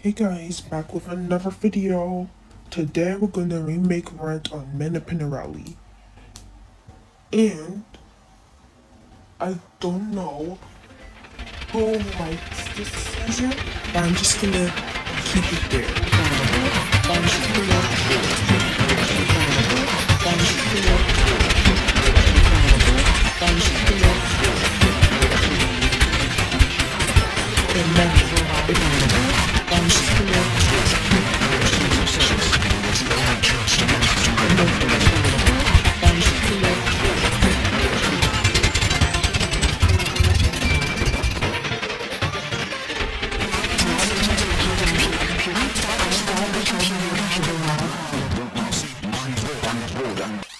Hey guys, back with another video. Today we're gonna remake Rent on Mena Pinarelli. And I don't know who likes this season, but I'm just gonna keep it there. I'm just gonna on its road